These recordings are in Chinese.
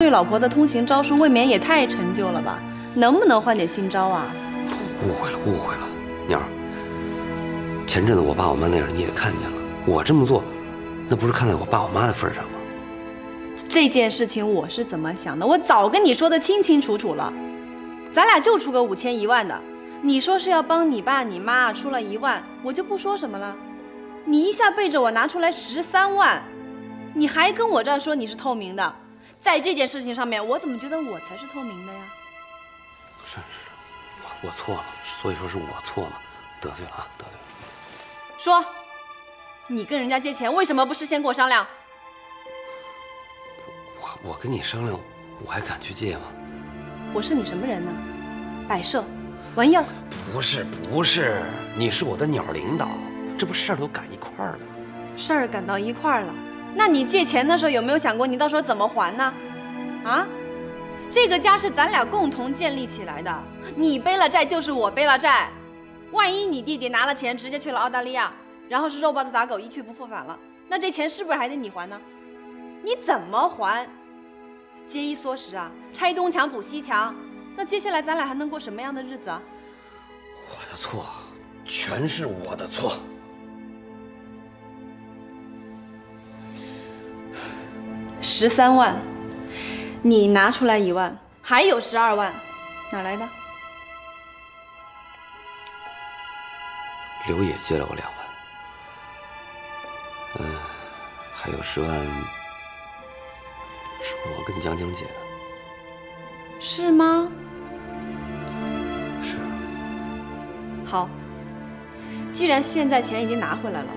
对老婆的通行招数未免也太陈旧了吧？能不能换点新招啊？误会了，误会了，鸟儿。前阵子我爸我妈那样你也看见了，我这么做，那不是看在我爸我妈的份上吗？这件事情我是怎么想的？我早跟你说的清清楚楚了，咱俩就出个五千一万的。你说是要帮你爸你妈出了一万，我就不说什么了。你一下背着我拿出来十三万，你还跟我这儿说你是透明的。在这件事情上面，我怎么觉得我才是透明的呀？是是是，我我错了，所以说是我错了，得罪了啊，得罪了。说，你跟人家借钱为什么不事先跟我商量？我我跟你商量，我还敢去借吗？我是你什么人呢？摆设，玩意儿？不是不是，你是我的鸟领导，这不事儿都赶一块儿了。事儿赶到一块儿了。那你借钱的时候有没有想过你到时候怎么还呢？啊，这个家是咱俩共同建立起来的，你背了债就是我背了债。万一你弟弟拿了钱直接去了澳大利亚，然后是肉包子打狗一去不复返了，那这钱是不是还得你还呢？你怎么还？节衣缩食啊，拆东墙补西墙，那接下来咱俩还能过什么样的日子啊？我的错，全是我的错。十三万，你拿出来一万，还有十二万，哪来的？刘野借了我两万，嗯，还有十万是我跟江江借的。是吗？是。好，既然现在钱已经拿回来了。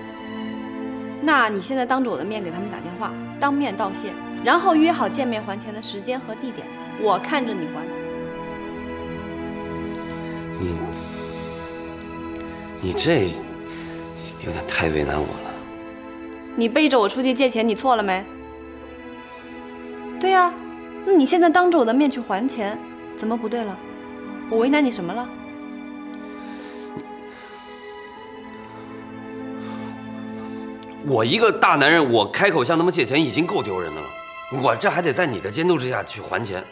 那你现在当着我的面给他们打电话，当面道谢，然后约好见面还钱的时间和地点，我看着你还。你，你这有点太为难我了。你背着我出去借钱，你错了没？对呀，那你现在当着我的面去还钱，怎么不对了？我为难你什么了？我一个大男人，我开口向他们借钱已经够丢人的了，我这还得在你的监督之下去还钱，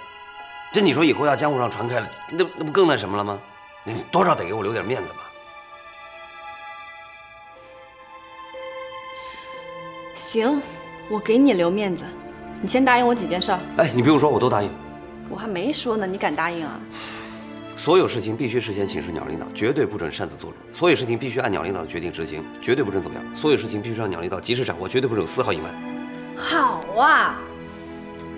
这你说以后要江湖上传开了，那那不更那什么了吗？你多少得给我留点面子吧。行，我给你留面子，你先答应我几件事。哎，你不用说，我都答应。我还没说呢，你敢答应啊？所有事情必须事先请示鸟领导，绝对不准擅自做主。所有事情必须按鸟领导的决定执行，绝对不准怎么样。所有事情必须让鸟领导及时掌握，绝对不准有丝毫隐瞒。好啊，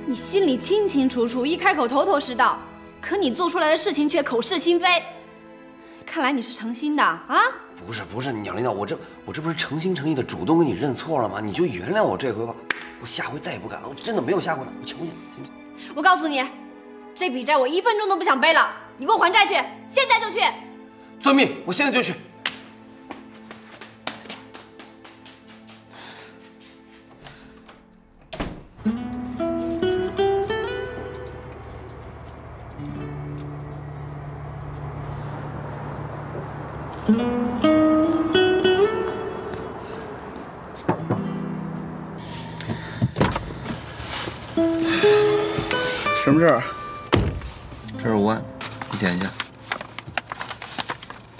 你心里清清楚楚，一开口头头是道，可你做出来的事情却口是心非。看来你是诚心的啊？不是不是，鸟领导，我这我这不是诚心诚意的主动跟你认错了吗？你就原谅我这回吧，我下回再也不敢了。我真的没有下回了，我求你了，行不行？我告诉你，这笔债我一分钟都不想背了。你给我还债去，现在就去！遵命，我现在就去。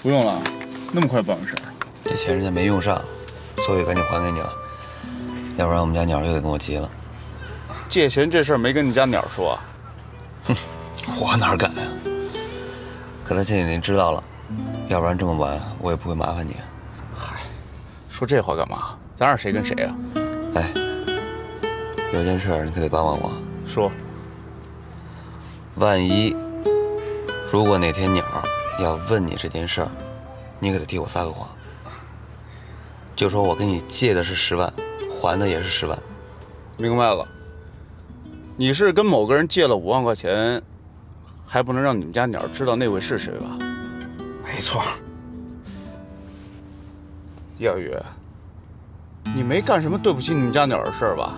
不用了，那么快办完事儿。这钱人家没用上，所以赶紧还给你了，要不然我们家鸟又得跟我急了。借钱这事儿没跟你家鸟说啊？哼，我哪敢呀！可他现在已经知道了，要不然这么晚我也不会麻烦你。嗨，说这话干嘛？咱俩谁跟谁啊？哎，有件事你可得帮帮我。说。万一……如果哪天鸟要问你这件事儿，你可得替我撒个谎，就说我跟你借的是十万，还的也是十万。明白了，你是跟某个人借了五万块钱，还不能让你们家鸟知道那位是谁吧？没错。耀宇，你没干什么对不起你们家鸟的事儿吧？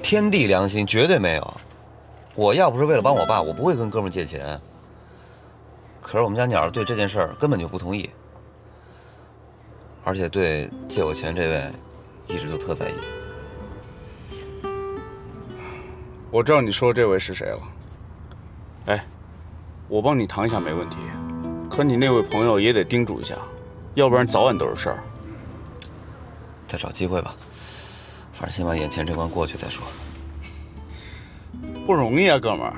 天地良心，绝对没有。我要不是为了帮我爸，我不会跟哥们借钱。可是我们家鸟儿对这件事儿根本就不同意，而且对借我钱这位一直都特在意。我知道你说的这位是谁了。哎，我帮你谈一下没问题，可你那位朋友也得叮嘱一下，要不然早晚都是事儿。再找机会吧，反正先把眼前这关过去再说。不容易啊，哥们儿。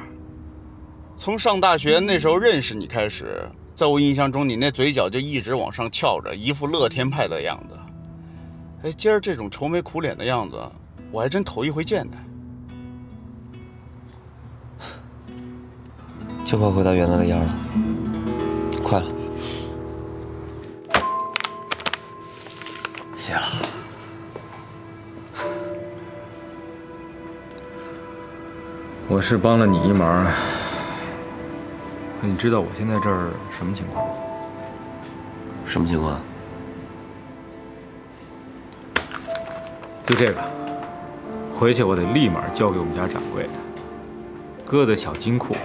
从上大学那时候认识你开始，在我印象中，你那嘴角就一直往上翘着，一副乐天派的样子。哎，今儿这种愁眉苦脸的样子，我还真头一回见呢。就快回到原来的样了，快了。谢了。我是帮了你一忙，你知道我现在这儿什么情况吗？什么情况？就这个，回去我得立马交给我们家掌柜的。哥的小金库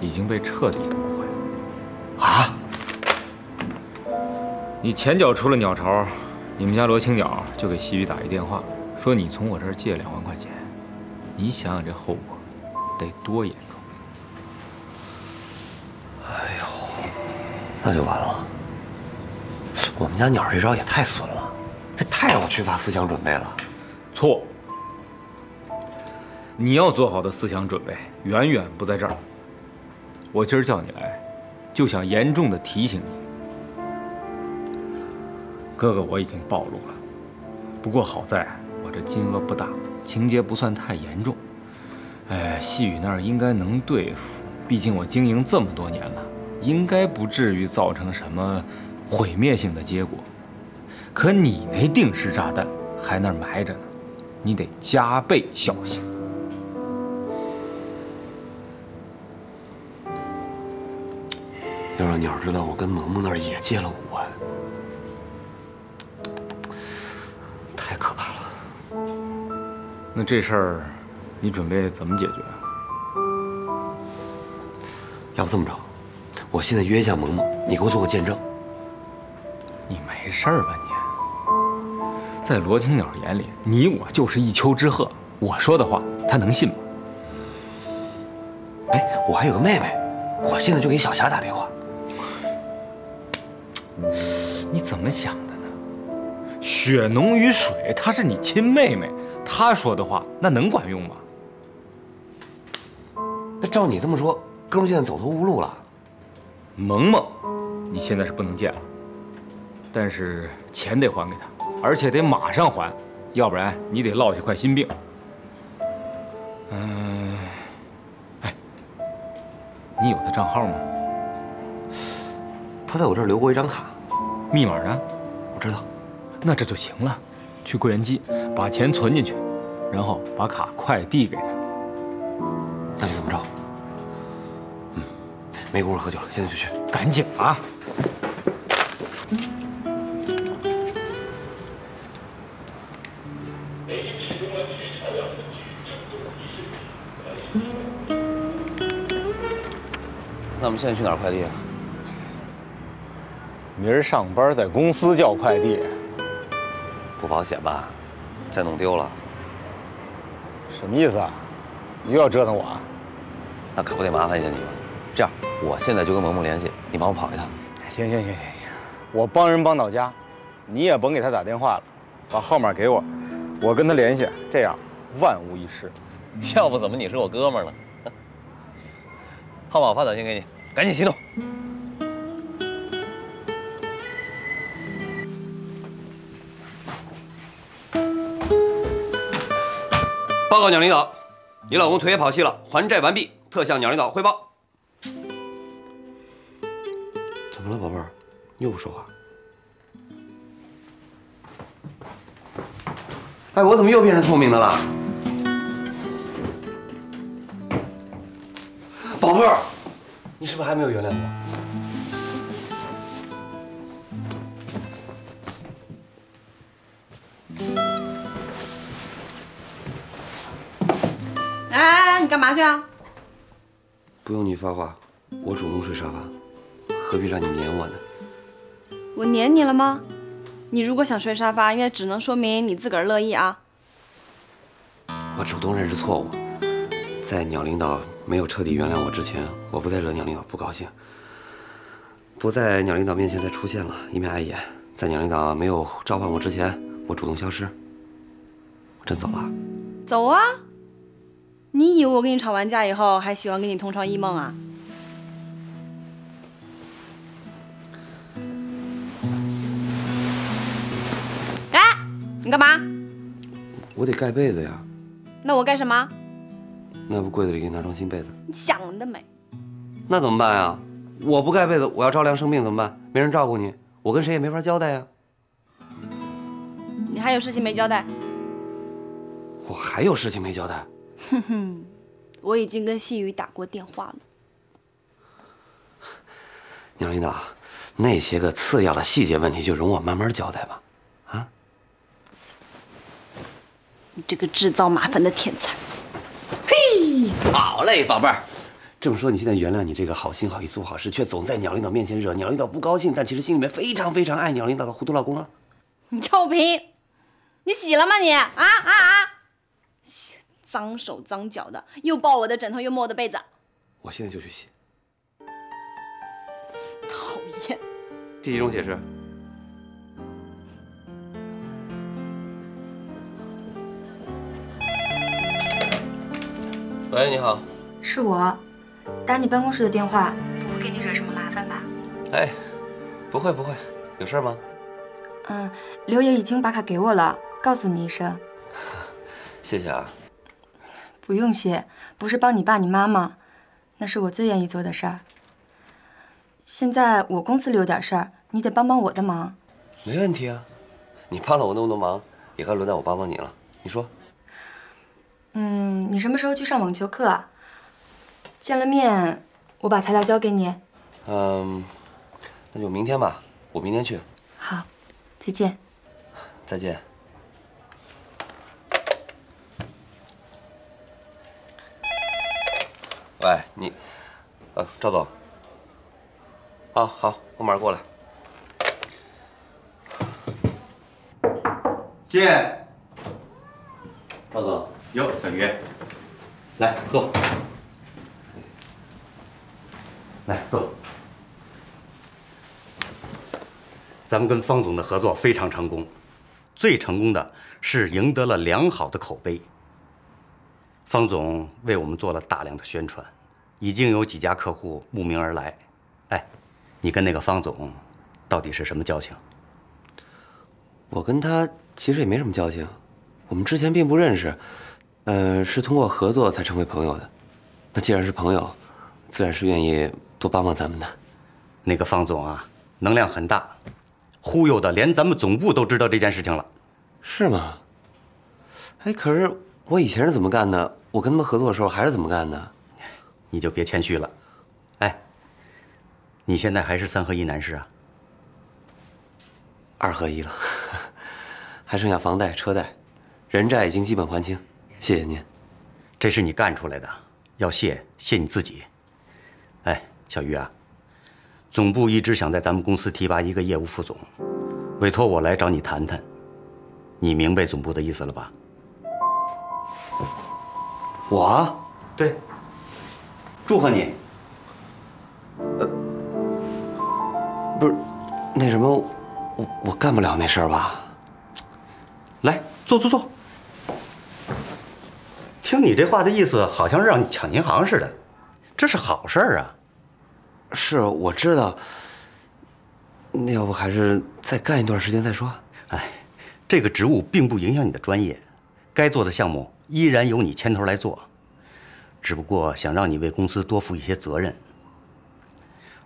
已经被彻底夺回了。啊？你前脚出了鸟巢，你们家罗青鸟就给西雨打一电话，说你从我这儿借两万块钱。你想想这后果得多严重？那就完了。我们家鸟这招也太损了，这太让我缺乏思想准备了。错。你要做好的思想准备远远不在这儿。我今儿叫你来，就想严重的提醒你，哥哥我已经暴露了。不过好在我这金额不大，情节不算太严重。哎，细雨那儿应该能对付，毕竟我经营这么多年了，应该不至于造成什么毁灭性的结果。可你那定时炸弹还那儿埋着呢，你得加倍小心。要让鸟知道我跟萌萌那儿也借了五万，太可怕了。那这事儿，你准备怎么解决？啊要不这么着，我现在约一下萌萌，你给我做个见证。你没事儿吧你？在罗青鸟眼里，你我就是一丘之貉。我说的话，他能信吗？哎，我还有个妹妹，我现在就给小霞打电话。你怎么想的呢？血浓于水，她是你亲妹妹，她说的话那能管用吗？那照你这么说，哥们现在走投无路了。萌萌，你现在是不能见了，但是钱得还给他，而且得马上还，要不然你得落下块心病。嗯，哎，你有他账号吗？他在我这儿留过一张卡，密码呢？我知道。那这就行了，去柜员机把钱存进去，然后把卡快递给他。那就这么着。嗯，没工夫喝酒了，现在就去。赶紧啊！那我们现在去哪儿快递啊？明儿上班在公司叫快递，不保险吧？再弄丢了，什么意思啊？你又要折腾我啊？那可不得麻烦一下你了。这样，我现在就跟萌萌联系，你帮我跑一趟。行行行行行，我帮人帮到家，你也甭给他打电话了，把号码给我，我跟他联系，这样万无一失。要不怎么你是我哥们儿呢？号码我发短信给你，赶紧行动。报告鸟领导，你老公腿也跑细了，还债完毕，特向鸟领导汇报。怎么了，宝贝儿？你又不说话？哎，我怎么又变成透明的了？宝贝儿，你是不是还没有原谅我？哎哎哎，你干嘛去啊？不用你发话，我主动睡沙发，何必让你撵我呢？我撵你了吗？你如果想睡沙发，应该只能说明你自个儿乐意啊。我主动认识错误，在鸟领导没有彻底原谅我之前，我不再惹鸟领导不高兴，不在鸟领导面前再出现了，以免碍眼。在鸟领导没有召唤我之前，我主动消失。我真走了。走啊！你以为我跟你吵完架以后还喜欢跟你同床异梦啊？干嘛？我得盖被子呀，那我干什么？那不柜子里给你拿双新被子。你想得美！那怎么办呀？我不盖被子，我要着凉生病怎么办？没人照顾你，我跟谁也没法交代呀。你还有事情没交代？我还有事情没交代。哼哼，我已经跟细雨打过电话了。娘领导，那些个次要的细节问题就容我慢慢交代吧。啊？你这个制造麻烦的天才！嘿，好嘞，宝贝儿。这么说，你现在原谅你这个好心好意做好事，却总在鸟领导面前惹鸟领导不高兴，但其实心里面非常非常爱鸟领导的糊涂老公了？你臭贫！你洗了吗你？啊啊啊！脏手脏脚的，又抱我的枕头，又摸我的被子。我现在就去洗。讨厌。第几种解释？喂，你好。是我，打你办公室的电话，不会给你惹什么麻烦吧？哎，不会不会，有事吗？嗯，刘爷已经把卡给我了，告诉你一声。谢谢啊。不用谢，不是帮你爸你妈吗？那是我最愿意做的事儿。现在我公司里有点事儿，你得帮帮我的忙。没问题啊，你帮了我那么多忙，也该轮到我帮帮你了。你说？嗯，你什么时候去上网球课啊？见了面，我把材料交给你。嗯，那就明天吧，我明天去。好，再见。再见。喂，你，呃，赵总。好好，我马上过来。进。赵总，哟，小鱼，来坐。来坐。咱们跟方总的合作非常成功，最成功的是赢得了良好的口碑。方总为我们做了大量的宣传，已经有几家客户慕名而来。哎，你跟那个方总到底是什么交情？我跟他其实也没什么交情，我们之前并不认识，呃，是通过合作才成为朋友的。那既然是朋友，自然是愿意多帮帮咱们的。那个方总啊，能量很大，忽悠的连咱们总部都知道这件事情了。是吗？哎，可是我以前是怎么干的？我跟他们合作的时候还是怎么干的？你就别谦虚了。哎，你现在还是三合一男士啊？二合一了，还剩下房贷、车贷，人债已经基本还清。谢谢您，这是你干出来的，要谢谢你自己。哎，小鱼啊，总部一直想在咱们公司提拔一个业务副总，委托我来找你谈谈。你明白总部的意思了吧？我对，祝贺你。不是那什么，我我干不了那事儿吧？来，坐坐坐。听你这话的意思，好像是让你抢银行似的，这是好事儿啊。是，我知道。那要不还是再干一段时间再说？哎，这个职务并不影响你的专业，该做的项目依然由你牵头来做，只不过想让你为公司多负一些责任，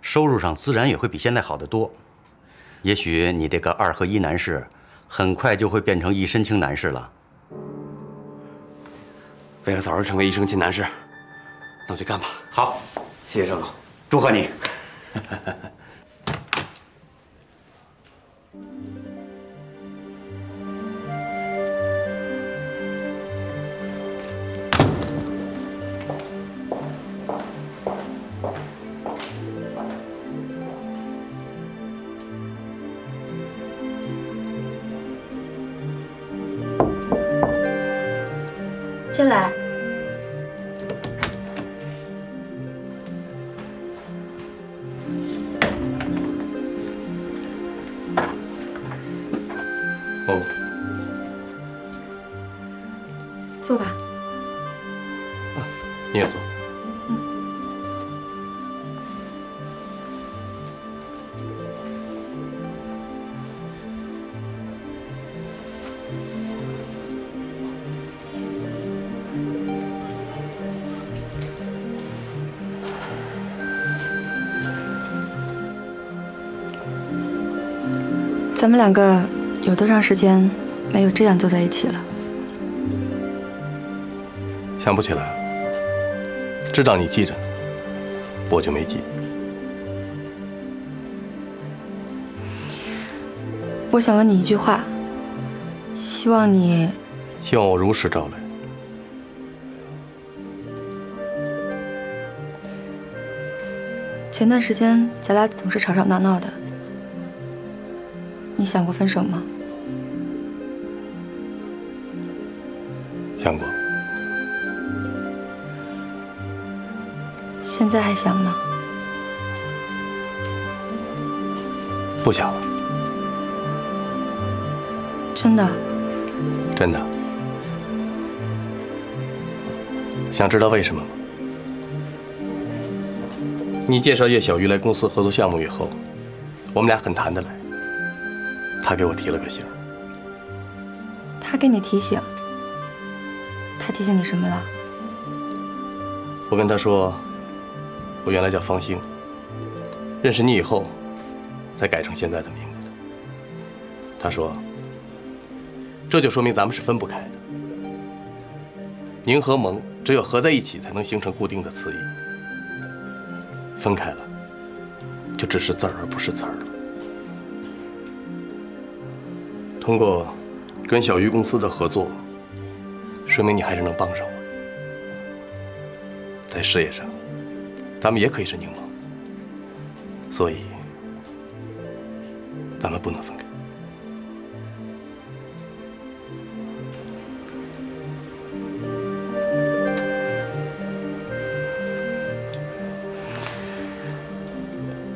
收入上自然也会比现在好得多。也许你这个二合一男士，很快就会变成一身轻男士了。为了早日成为一身轻男士，那我就干吧。好，谢谢赵总，祝贺你。进来。咱们两个有多长时间没有这样坐在一起了？想不起来了。知道你记着呢，我就没记。我想问你一句话，希望你希望我如实招来。前段时间咱俩总是吵吵闹闹的，你想过分手吗？想过。现在还想吗？不想了，真的？真的。想知道为什么吗？你介绍叶小鱼来公司合作项目以后，我们俩很谈得来。他给我提了个醒。他给你提醒？他提醒你什么了？我跟他说，我原来叫方兴，认识你以后，才改成现在的名字的。他说，这就说明咱们是分不开的。宁和盟只有合在一起，才能形成固定的词义。分开了，就只是字儿而不是词儿了。通过跟小鱼公司的合作，说明你还是能帮上我。在事业上，咱们也可以是柠檬，所以咱们不能分开。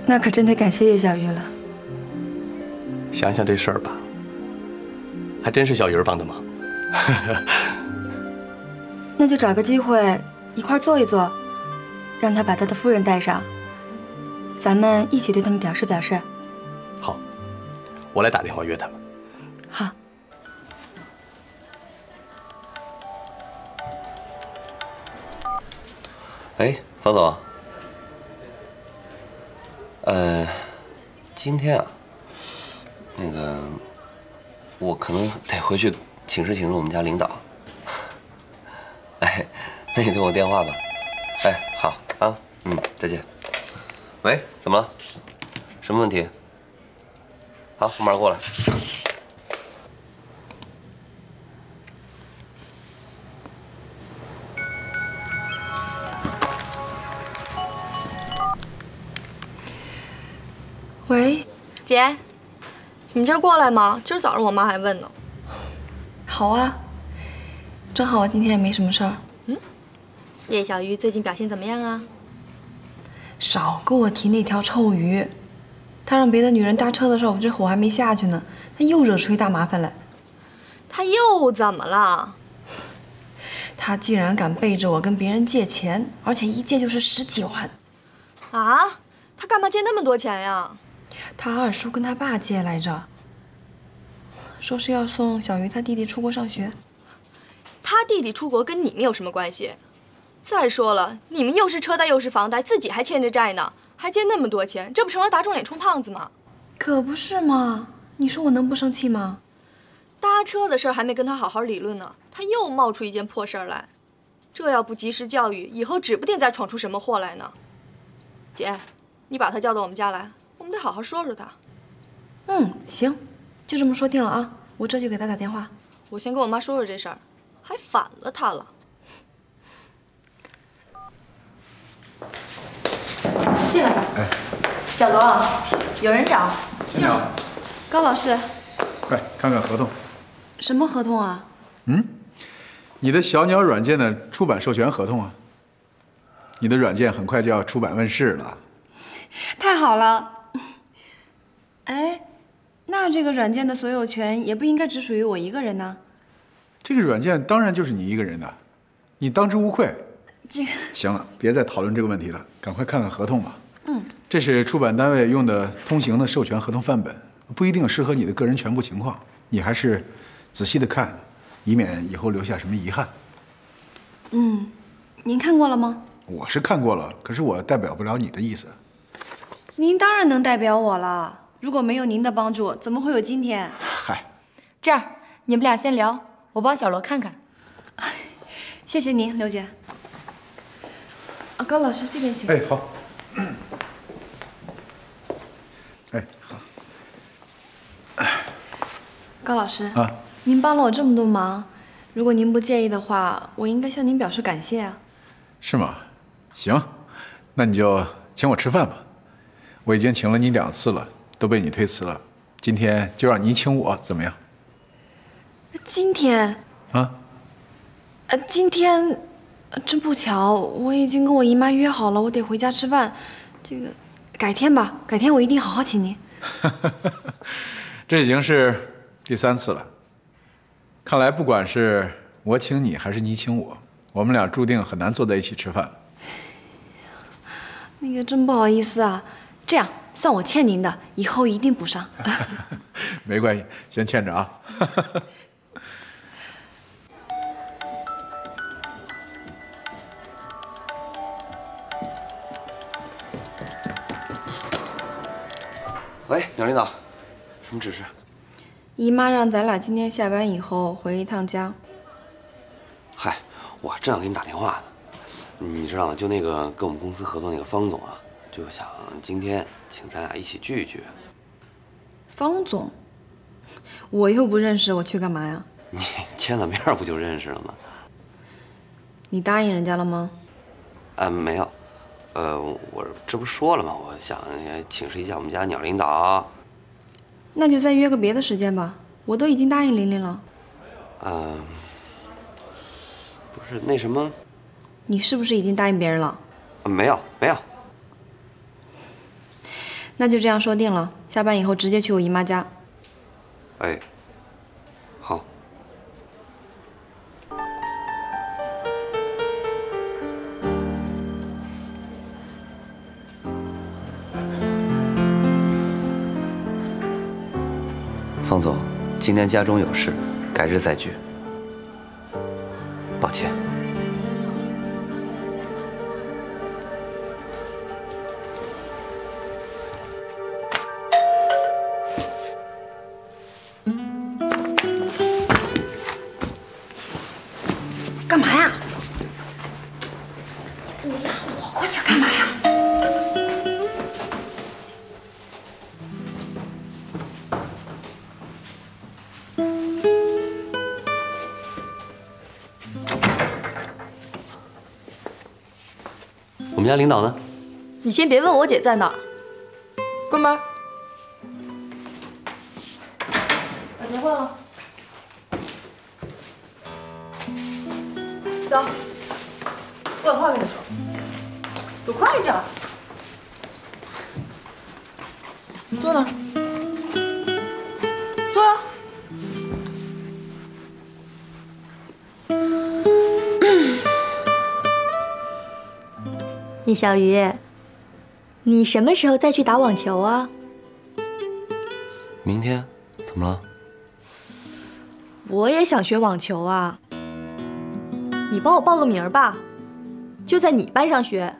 那可真得感谢叶小鱼了。想想这事儿吧，还真是小鱼儿帮的忙。那就找个机会一块坐一坐，让他把他的夫人带上，咱们一起对他们表示表示。好，我来打电话约他们。好。哎，方总，呃，今天啊，那个我可能得回去请示请示我们家领导。哎，那你等我电话吧。哎，好啊，嗯，再见。喂，怎么了？什么问题？好，我马上过来。喂，姐，你今儿过来吗？今儿早上我妈还问呢。好啊，正好我今天也没什么事儿。嗯叶小鱼最近表现怎么样啊？少跟我提那条臭鱼，他让别的女人搭车的时候，我这火还没下去呢，他又惹出一大麻烦来。他又怎么了？他竟然敢背着我跟别人借钱，而且一借就是十几万。啊？他干嘛借那么多钱呀？他二叔跟他爸借来着，说是要送小鱼他弟弟出国上学。他弟弟出国跟你们有什么关系？再说了，你们又是车贷又是房贷，自己还欠着债呢，还借那么多钱，这不成了打肿脸充胖子吗？可不是嘛！你说我能不生气吗？搭车的事儿还没跟他好好理论呢，他又冒出一件破事儿来，这要不及时教育，以后指不定再闯出什么祸来呢。姐，你把他叫到我们家来，我们得好好说说他。嗯，行，就这么说定了啊！我这就给他打电话。我先跟我妈说说这事儿，还反了他了。进来吧。哎，小罗，有人找。你好。高老师，快看看合同。什么合同啊？嗯，你的小鸟软件的出版授权合同啊。你的软件很快就要出版问世了。太好了。哎，那这个软件的所有权也不应该只属于我一个人呢。这个软件当然就是你一个人的，你当之无愧。这个行了，别再讨论这个问题了，赶快看看合同吧。嗯，这是出版单位用的通行的授权合同范本，不一定适合你的个人全部情况，你还是仔细的看，以免以后留下什么遗憾。嗯，您看过了吗？我是看过了，可是我代表不了你的意思。您当然能代表我了。如果没有您的帮助，怎么会有今天？嗨，这样，你们俩先聊，我帮小罗看看。谢谢您，刘姐。啊，高老师这边请。哎，好。哎，好。高老师啊，您帮了我这么多忙，如果您不介意的话，我应该向您表示感谢啊。是吗？行，那你就请我吃饭吧。我已经请了你两次了，都被你推辞了。今天就让你请我，怎么样？今天啊？呃，今天，呃真不巧，我已经跟我姨妈约好了，我得回家吃饭。这个，改天吧，改天我一定好好请您。这已经是第三次了。看来不管是我请你还是你请我，我们俩注定很难坐在一起吃饭了。那个真不好意思啊，这样算我欠您的，以后一定补上。没关系，先欠着啊。喂，鸟领导，什么指示？姨妈让咱俩今天下班以后回一趟家。嗨，我正要给你打电话呢。你知道吗？就那个跟我们公司合作那个方总啊，就想今天请咱俩一起聚一聚。方总，我又不认识，我去干嘛呀？你 见了面不就认识了吗？你答应人家了吗？啊，没有。呃，我这不说了吗？我想请示一下我们家鸟领导。那就再约个别的时间吧。我都已经答应玲玲了。嗯、不是那什么，你是不是已经答应别人了？呃没有没有。那就这样说定了。下班以后直接去我姨妈家。哎，好。方总，今天家中有事，改日再聚。抱歉。那领导呢？你先别问我姐在哪儿，李小鱼，你什么时候再去打网球啊？明天怎么了？我也想学网球啊，你帮我报个名儿吧，就在你班上学。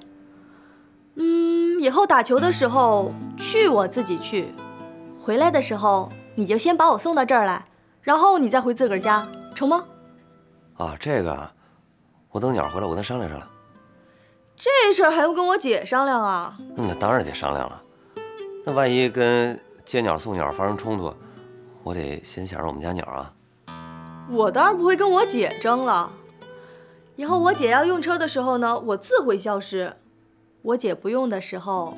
嗯，以后打球的时候去我自己去，回来的时候你就先把我送到这儿来，然后你再回自个儿家，成吗？啊，这个啊，我等鸟回来，我跟他商量商量。这事儿还用跟我姐商量啊？那当然得商量了。那万一跟接鸟送鸟发生冲突，我得先想着我们家鸟啊。我当然不会跟我姐争了。以后我姐要用车的时候呢，我自会消失；我姐不用的时候，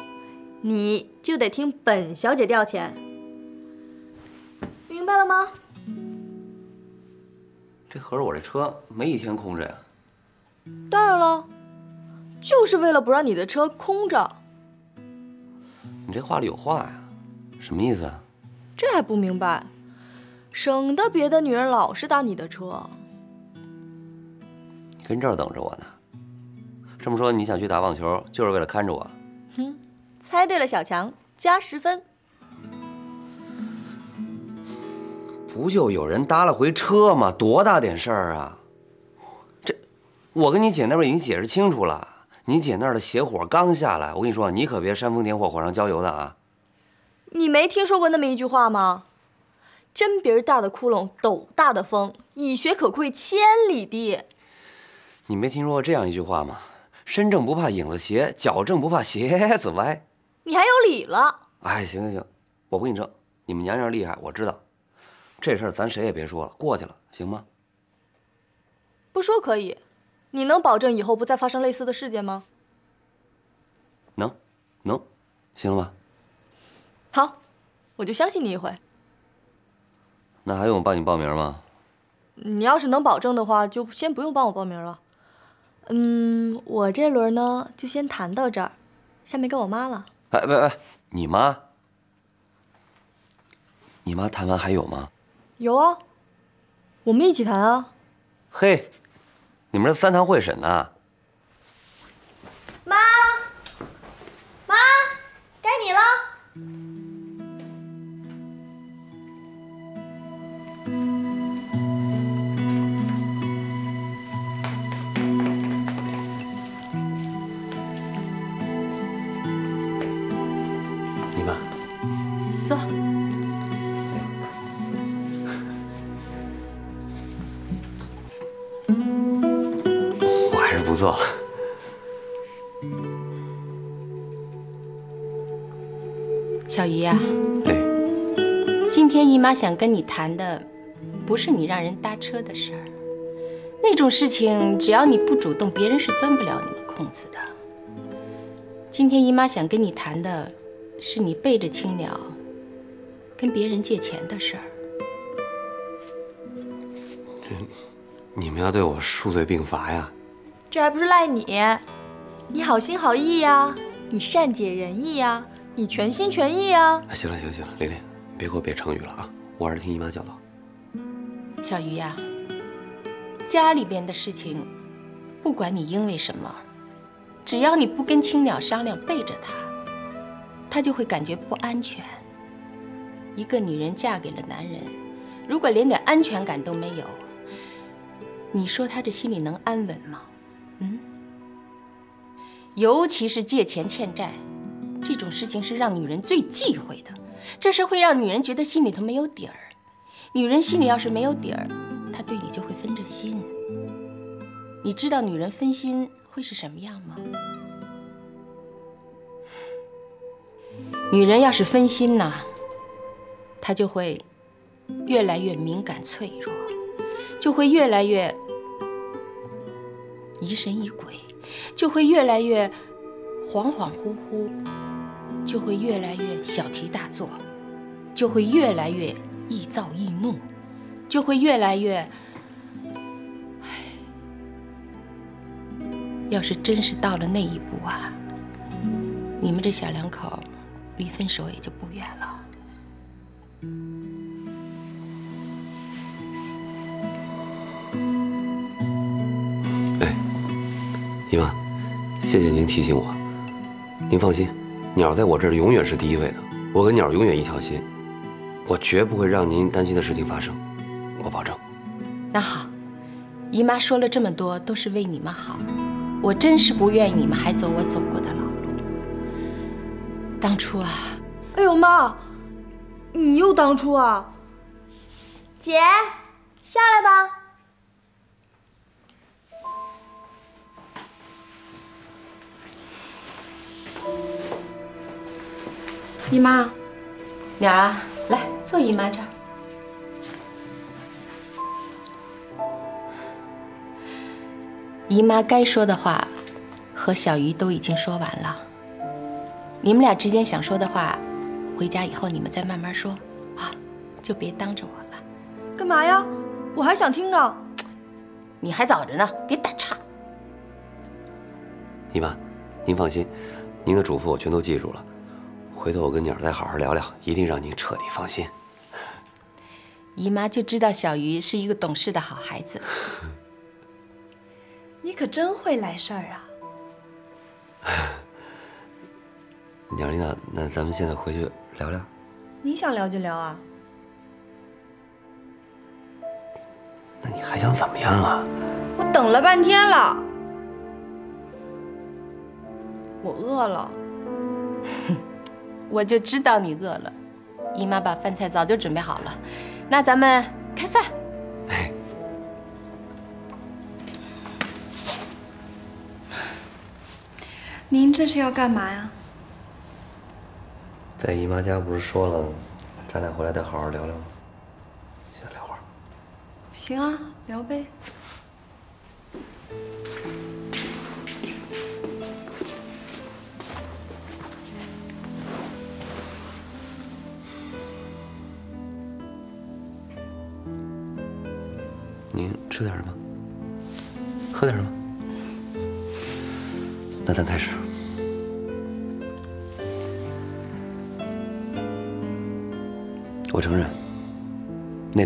你就得听本小姐调遣。明白了吗？这合着我这车没一天空着呀？当然了，就是为了不让你的车空着。你这话里有话呀，什么意思啊？这还不明白？省得别的女人老是搭你的车。跟这儿等着我呢。这么说你想去打网球，就是为了看着我？哼，猜对了，小强，加十分。不就有人搭了回车吗？多大点事儿啊！这，我跟你姐那边已经解释清楚了。你姐那儿的邪火刚下来，我跟你说，你可别煽风点火、火上浇油的啊！你没听说过那么一句话吗？针鼻大的窟窿，斗大的风，以学可窥千里地。你没听说过这样一句话吗？身正不怕影子斜，脚正不怕鞋子歪。你还有理了？哎，行行行，我不跟你争。你们娘娘厉害，我知道。这事儿咱谁也别说了，过去了，行吗？不说可以。你能保证以后不再发生类似的事件吗？能，能，行了吧？好，我就相信你一回。那还用我帮你报名吗？你要是能保证的话，就先不用帮我报名了。嗯，我这轮呢，就先谈到这儿，下面该我妈了。哎，喂喂，你妈？你妈谈完还有吗？有啊，我们一起谈啊。嘿。你们这三堂会审呢？妈，妈，该你了。不做了，小鱼呀，哎，今天姨妈想跟你谈的，不是你让人搭车的事儿。那种事情，只要你不主动，别人是钻不了你们空子的。今天姨妈想跟你谈的，是你背着青鸟跟别人借钱的事儿。这，你们要对我数罪并罚呀？这还不是赖你，你好心好意呀，你善解人意呀，你全心全意呀。行了行了行了，琳琳，别给我编成语了啊！我还是听姨妈教导。小鱼呀，家里边的事情，不管你因为什么，只要你不跟青鸟商量，背着他，他就会感觉不安全。一个女人嫁给了男人，如果连点安全感都没有，你说她这心里能安稳吗？嗯，尤其是借钱欠债，这种事情是让女人最忌讳的。这是会让女人觉得心里头没有底儿。女人心里要是没有底儿，她对你就会分着心。你知道女人分心会是什么样吗？女人要是分心呐，她就会越来越敏感脆弱，就会越来越。疑神疑鬼，就会越来越恍恍惚惚，就会越来越小题大做，就会越来越易躁易怒，就会越来越……唉，要是真是到了那一步啊，你们这小两口离分手也就不远了。姨妈，谢谢您提醒我。您放心，鸟在我这儿永远是第一位的。我跟鸟永远一条心，我绝不会让您担心的事情发生，我保证。那好，姨妈说了这么多都是为你们好。我真是不愿意你们还走我走过的老路。当初啊，哎呦妈，你又当初啊？姐，下来吧。姨妈，鸟儿啊，来坐姨妈这儿。姨妈该说的话，和小鱼都已经说完了。你们俩之间想说的话，回家以后你们再慢慢说，啊，就别当着我了。干嘛呀？我还想听呢。你还早着呢，别打岔。姨妈，您放心，您的嘱咐我全都记住了。回头我跟鸟再好好聊聊，一定让您彻底放心。姨妈就知道小鱼是一个懂事的好孩子。你可真会来事儿啊！鸟领导，那咱们现在回去聊聊。你想聊就聊啊。那你还想怎么样啊？我等了半天了，我饿了。我就知道你饿了，姨妈把饭菜早就准备好了，那咱们开饭。哎您这是要干嘛呀？在姨妈家不是说了，咱俩回来得好好聊聊吗？先聊会儿。行啊，聊呗。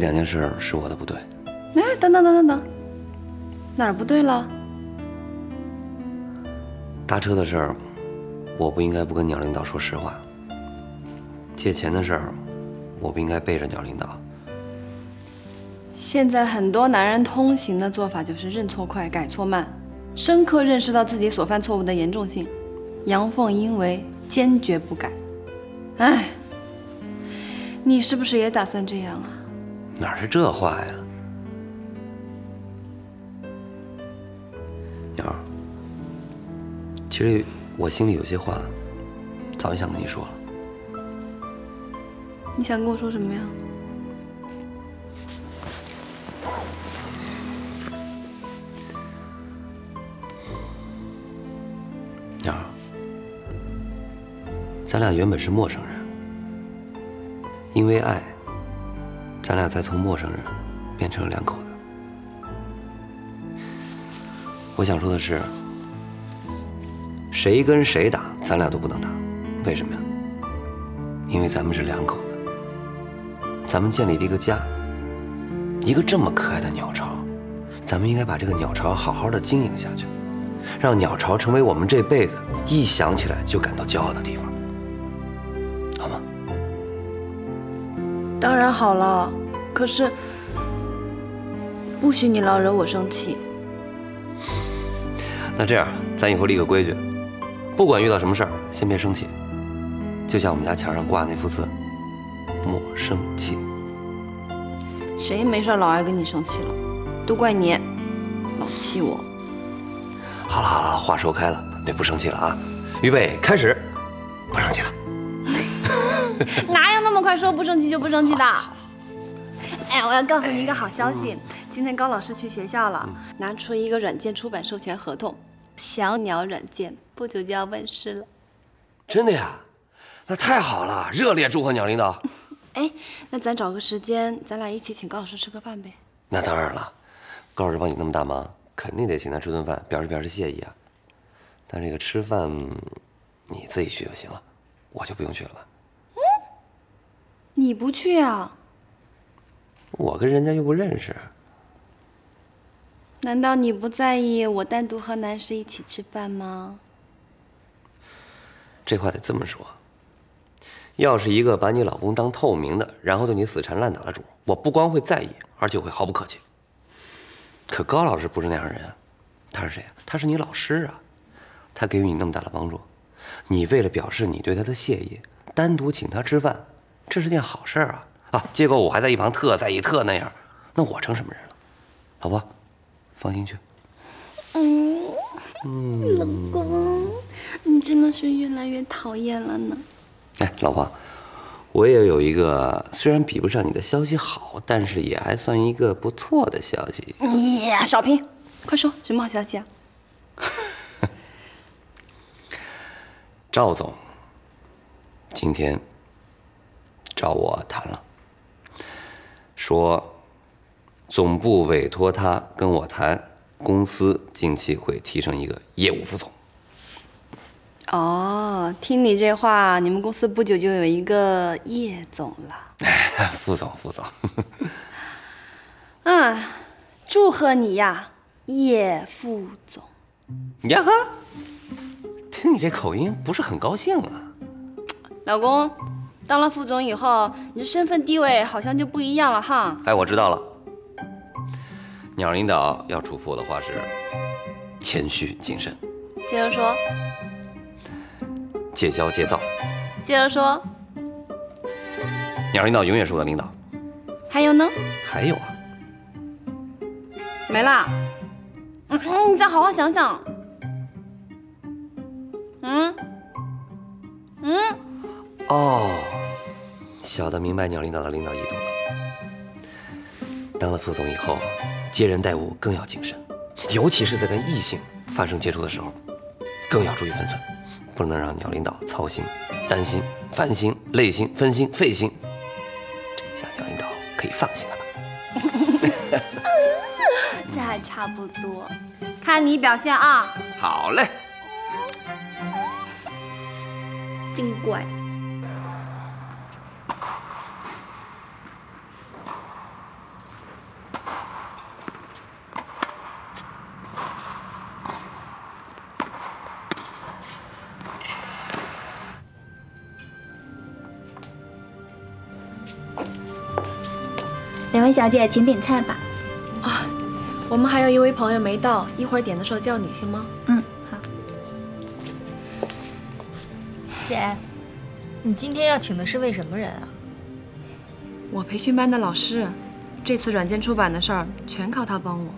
两件事是我的不对。哎，等等等等等，哪儿不对了？搭车的事儿，我不应该不跟鸟领导说实话。借钱的事儿，我不应该背着鸟领导。现在很多男人通行的做法就是认错快，改错慢，深刻认识到自己所犯错误的严重性，阳奉阴违，坚决不改。哎，你是不是也打算这样啊？哪是这话呀，鸟儿。其实我心里有些话，早就想跟你说了。你想跟我说什么呀？鸟儿，咱俩原本是陌生人，因为爱，咱俩才从陌生人变成了两口子。我想说的是，谁跟谁打，咱俩都不能打，为什么呀？因为咱们是两口子，咱们建立了一个家，一个这么可爱的鸟巢，咱们应该把这个鸟巢好好的经营下去，让鸟巢成为我们这辈子一想起来就感到骄傲的地方，当然好了，可是不许你老惹我生气。那这样，咱以后立个规矩，不管遇到什么事儿，先别生气，就像我们家墙上挂那幅字，莫生气。谁没事老爱跟你生气了？都怪你，老气我。好了好了，话说开了，对，不生气了啊！预备，开始，不生气了。哪有那么快说不生气就不生气的？哎，我要告诉你一个好消息，今天高老师去学校了，拿出一个软件出版授权合同，小鸟软件不久就要问世了。真的呀？那太好了，热烈祝贺鸟领导。哎，那咱找个时间，咱俩一起请高老师吃个饭呗。那当然了，高老师帮你那么大忙，肯定得请他吃顿饭，表示表示谢意啊。但这个吃饭，你自己去就行了，我就不用去了吧？你不去啊？我跟人家又不认识。难道你不在意我单独和男士一起吃饭吗？这话得这么说。要是一个把你老公当透明的，然后对你死缠烂打的主，我不光会在意，而且会毫不客气。可高老师不是那样人啊，他是谁啊？他是你老师啊，他给予你那么大的帮助，你为了表示你对他的谢意，单独请他吃饭，这是件好事啊！啊，结果我还在一旁特在意、特那样，那我成什么人了？老婆，放心去。嗯，嗯，老公，你真的是越来越讨厌了呢。哎，老婆，我也有一个虽然比不上你的消息好，但是也还算一个不错的消息。你少评，快说什么好消息啊？赵总今天找我谈了，说总部委托他跟我谈，公司近期会提升一个业务副总。哦，听你这话，你们公司不久就有一个叶总了。副总，副总。嗯，祝贺你呀，叶副总。呀哈，听你这口音不是很高兴啊？老公，当了副总以后，你的身份地位好像就不一样了哈。哎，我知道了。鸟领导要嘱咐我的话是：谦虚谨慎，接着说，戒骄戒躁。接着说，鸟领导永远是我的领导。还有呢？还有啊，没啦。嗯，你再好好想想。嗯嗯，哦，小的明白鸟领导的领导意图了。当了副总以后，接人待物更要谨慎，尤其是在跟异性发生接触的时候，更要注意分寸，不能让鸟领导操心、担心、烦心、累心、分心、费心。这下鸟领导可以放心了吧？这还差不多，看你表现啊！好嘞。真乖。小姐，请点菜吧。啊，我们还有一位朋友没到，一会儿点的时候叫你行吗？嗯，好。姐，你今天要请的是位什么人啊？我培训班的老师，这次软件出版的事儿全靠他帮我。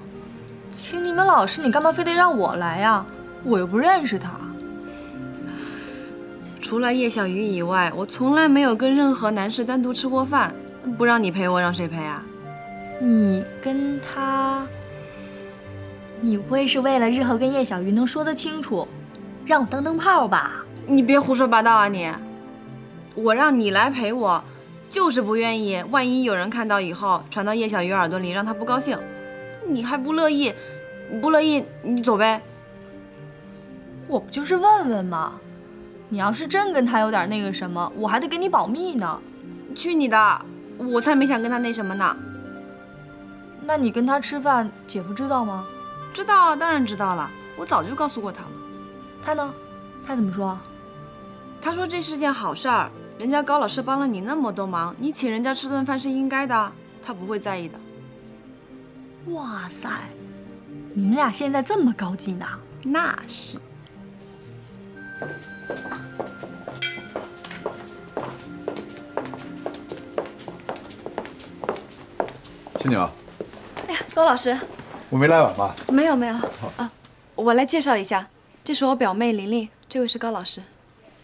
请你们老师，你干嘛非得让我来呀？我又不认识他。除了叶小鱼以外，我从来没有跟任何男士单独吃过饭。不让你陪我，让谁陪啊？你跟他，你不会是为了日后跟叶小鱼能说得清楚，让我当灯泡吧？你别胡说八道啊你！我让你来陪我，就是不愿意，万一有人看到以后传到叶小鱼耳朵里，让他不高兴，你还不乐意？不乐意你走呗。我不就是问问吗？你要是真跟他有点那个什么，我还得给你保密呢。去你的！我才没想跟他那什么呢。那你跟他吃饭，姐夫知道吗？知道，当然知道了。我早就告诉过他了。他呢？他怎么说？他说这是件好事儿，人家高老师帮了你那么多忙，你请人家吃顿饭是应该的，他不会在意的。哇塞，你们俩现在这么高级呢？那是。青鸟，高老师，我没来晚吧？没有没有啊，我来介绍一下，这是我表妹玲玲，这位是高老师。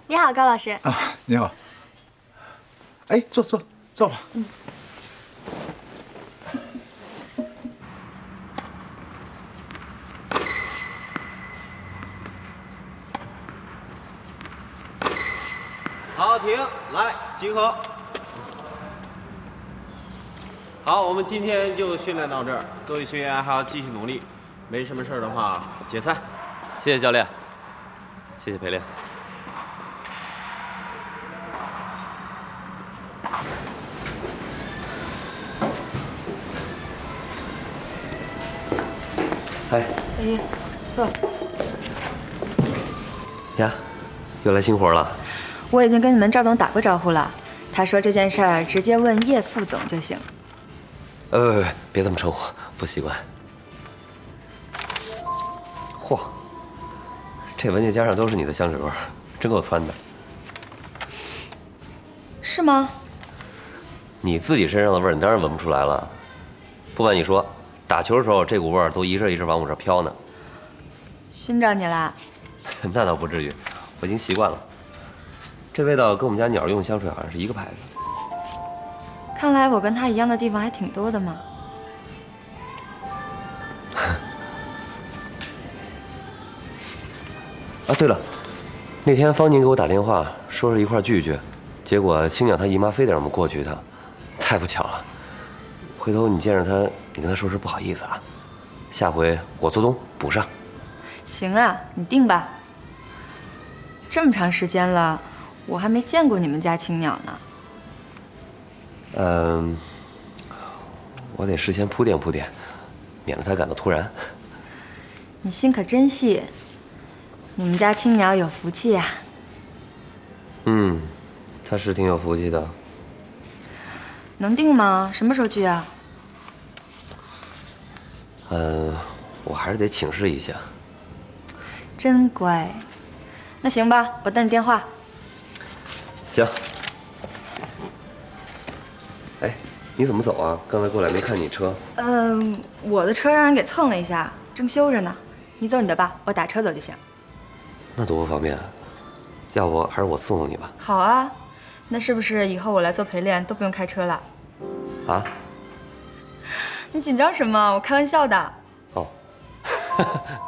你好，高老师。啊，你好。哎，坐坐坐吧。嗯。好，停，来集合。好，我们今天就训练到这儿，各位学员还要继续努力。没什么事儿的话，解散。谢谢教练，谢谢陪练。哎，小鱼，坐。呀，又来新活了。我已经跟你们赵总打过招呼了，他说这件事儿直接问叶副总就行。呃，别这么称呼，不习惯。嚯，这文件夹上都是你的香水味，真够窜的。是吗？你自己身上的味儿，你当然闻不出来了。不瞒你说，打球的时候这股味儿都一阵一阵往我这飘呢。熏着你了？那倒不至于，我已经习惯了。这味道跟我们家鸟用香水好像是一个牌子。看来我跟他一样的地方还挺多的嘛。啊，对了，那天方宁给我打电话，说是一块聚聚，结果青鸟她姨妈非得让我们过去一趟，太不巧了。回头你见着她，你跟她说声不好意思啊，下回我做东补上。行啊，你定吧。这么长时间了，我还没见过你们家青鸟呢。嗯，我得事先铺垫铺垫，免得他感到突然。你心可真细，你们家青鸟有福气呀、嗯，他是挺有福气的。能定吗？什么时候聚啊？嗯，我还是得请示一下。真乖。那行吧，我等你电话。行。你怎么走啊？刚才过来没看你车。嗯、我的车让人给蹭了一下，正修着呢。你走你的吧，我打车走就行。那多不方便啊。要不还是我送送你吧？好啊，那是不是以后我来做陪练都不用开车了？啊？你紧张什么？我开玩笑的。